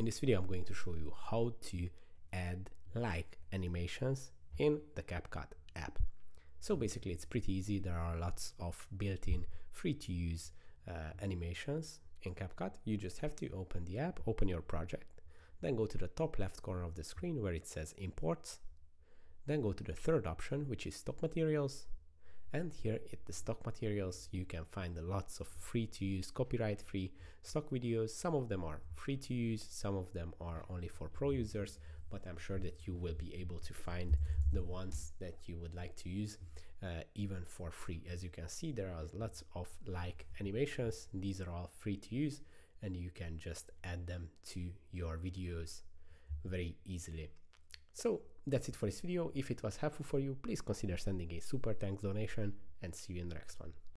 in this video I'm going to show you how to add like animations in the CapCut app. So basically it's pretty easy, there are lots of built-in free to use uh, animations in CapCut. You just have to open the app, open your project, then go to the top left corner of the screen where it says imports, then go to the third option which is stock materials, and here at the stock materials you can find lots of free to use copyright free stock videos. Some of them are free to use some of them are only for pro users but i'm sure that you will be able to find the ones that you would like to use uh, even for free. As you can see there are lots of like animations. These are all free to use and you can just add them to your videos very easily so that's it for this video. If it was helpful for you, please consider sending a super thanks donation and see you in the next one.